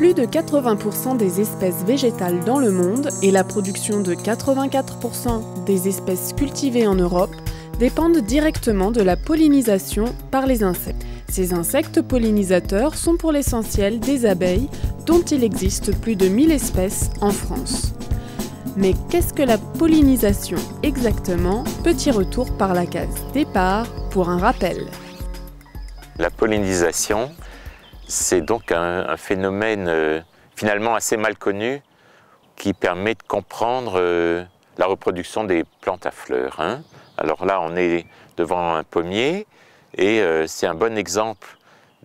Plus de 80% des espèces végétales dans le monde et la production de 84% des espèces cultivées en Europe dépendent directement de la pollinisation par les insectes. Ces insectes pollinisateurs sont pour l'essentiel des abeilles dont il existe plus de 1000 espèces en France. Mais qu'est-ce que la pollinisation exactement? Petit retour par la case départ pour un rappel. La pollinisation, c'est donc un, phénomène euh, finalement assez mal connu qui permet de comprendre euh, la reproduction des plantes à fleurs. Hein. Alors là, on est devant un pommier et euh, c'est un bon exemple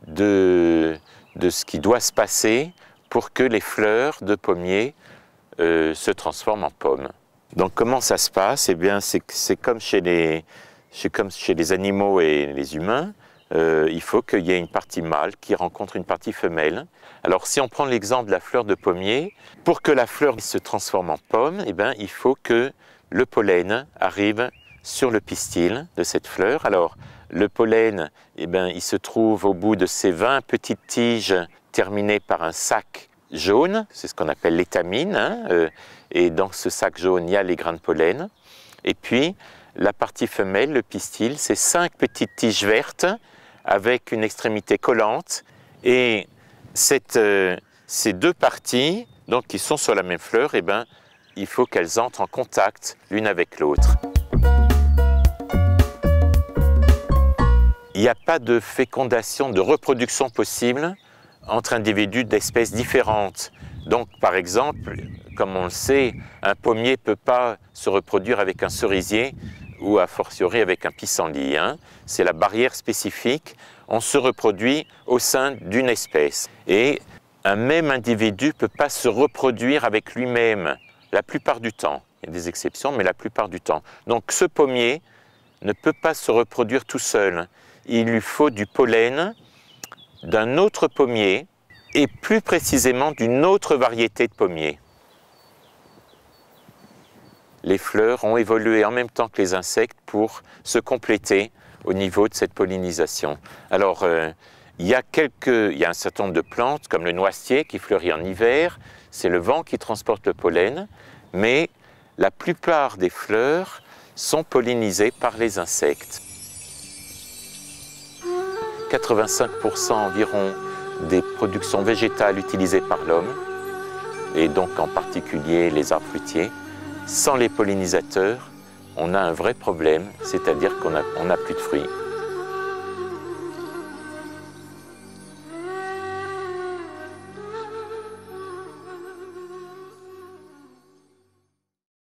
de, de, ce qui doit se passer pour que les fleurs de pommier se transforment en pommes. Donc comment ça se passe? Eh bien, c'est comme les, comme chez les animaux et les humains. Euh, il faut qu'il y ait une partie mâle qui rencontre une partie femelle. Alors si on prend l'exemple de la fleur de pommier, pour que la fleur se transforme en pomme, eh bien, il faut que le pollen arrive sur le pistil de cette fleur. Alors le pollen, eh bien, il se trouve au bout de ces 20 petites tiges terminées par un sac jaune, c'est ce qu'on appelle l'étamine, hein, euh, et dans ce sac jaune, il y a les grains de pollen. Et puis, la partie femelle, le pistil, c'est cinq petites tiges vertes avec une extrémité collante. Et euh, ces deux parties, donc qui sont sur la même fleur, eh ben, il faut qu'elles entrent en contact l'une avec l'autre. Il n'y a pas de fécondation, de reproduction possible entre individus d'espèces différentes. Donc, par exemple, comme on le sait, un pommier ne peut pas se reproduire avec un cerisier ou a fortiori avec un pissenlit. C'est la barrière spécifique. On se reproduit au sein d'une espèce. Et un même individu ne peut pas se reproduire avec lui-même la plupart du temps. Il y a des exceptions, mais la plupart du temps. Donc ce pommier ne peut pas se reproduire tout seul. Il lui faut du pollen d'un autre pommier et plus précisément d'une autre variété de pommiers les fleurs ont évolué en même temps que les insectes pour se compléter au niveau de cette pollinisation. Alors, euh, il, y a il y a un certain nombre de plantes, comme le noisetier qui fleurit en hiver, c'est le vent qui transporte le pollen, mais la plupart des fleurs sont pollinisées par les insectes. 85% environ des productions végétales utilisées par l'homme, et donc en particulier les arbres fruitiers, sans les pollinisateurs, on a un vrai problème, c'est-à-dire qu'on n'a plus de fruits.